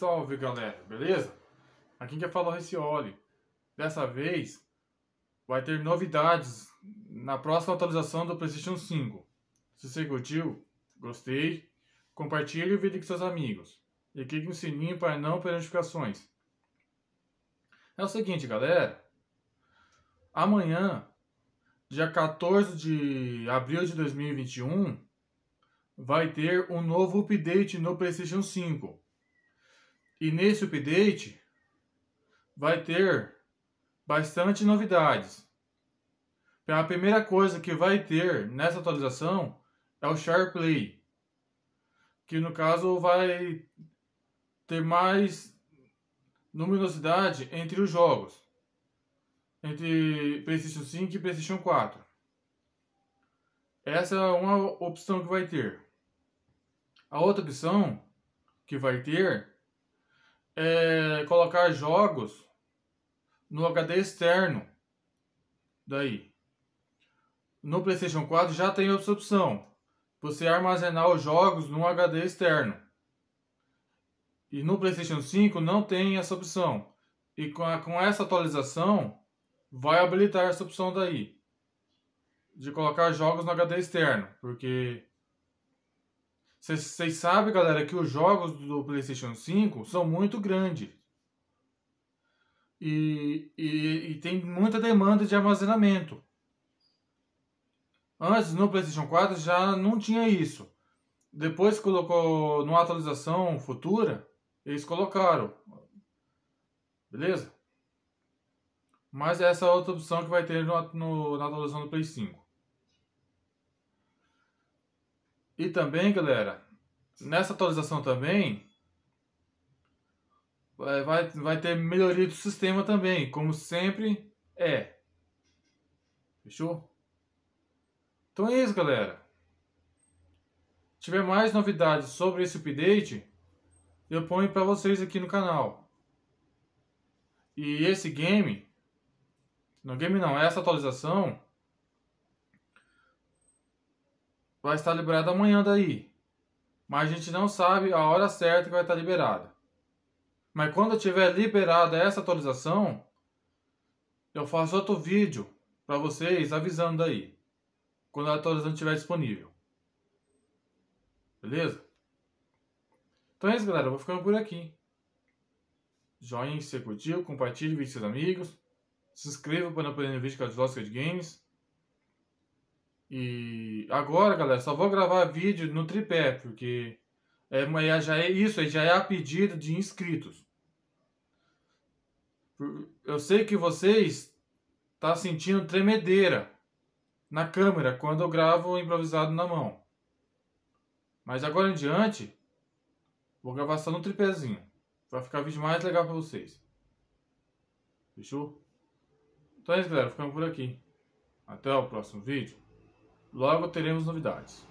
Salve galera, beleza? Aqui quem fala é o Recioli. Dessa vez vai ter novidades na próxima atualização do PlayStation 5. Se você curtiu, gostei, compartilhe o vídeo com seus amigos e clique no sininho para não perder notificações. É o seguinte, galera. Amanhã, dia 14 de abril de 2021, vai ter um novo update no PlayStation 5. E nesse update vai ter bastante novidades. A primeira coisa que vai ter nessa atualização é o Share Play, que no caso vai ter mais luminosidade entre os jogos, entre PlayStation 5 e PlayStation 4. Essa é uma opção que vai ter. A outra opção que vai ter é colocar jogos no HD externo. Daí. No PlayStation 4 já tem essa opção. Você armazenar os jogos no HD externo. E no PlayStation 5 não tem essa opção. E com, a, com essa atualização vai habilitar essa opção daí. De colocar jogos no HD externo. Porque vocês sabem, galera, que os jogos do PlayStation 5 são muito grandes. E, e, e, tem muita demanda de armazenamento. Antes, no PlayStation 4, já não tinha isso. Depois colocou numa atualização futura, eles colocaram. Beleza? Mas essa é outra opção que vai ter no, no, na atualização do Play 5. E também, galera, nessa atualização também vai, vai ter melhoria do sistema também, como sempre é. Fechou? Então é isso, galera. Se tiver mais novidades sobre esse update, eu ponho para vocês aqui no canal. E esse game, no game não, essa atualização vai estar liberada amanhã daí. Mas a gente não sabe a hora certa que vai estar liberada. Mas quando eu tiver liberada essa atualização, eu faço outro vídeo para vocês avisando daí. Quando a atualização estiver disponível. Beleza? Então é isso, galera. Eu vou ficando por aqui. Joinha se curtiu, compartilhe com seus amigos. Se inscreva para não perder o vídeo com as de Games. E agora, galera, só vou gravar vídeo no tripé, porque é, já é isso, já é a pedido de inscritos. Eu sei que vocês tá sentindo tremedeira na câmera quando eu gravo improvisado na mão. Mas agora em diante, vou gravar só no tripézinho. Vai ficar vídeo mais legal para vocês. Fechou? Então é isso, galera. Ficamos por aqui. Até o próximo vídeo. Logo teremos novidades.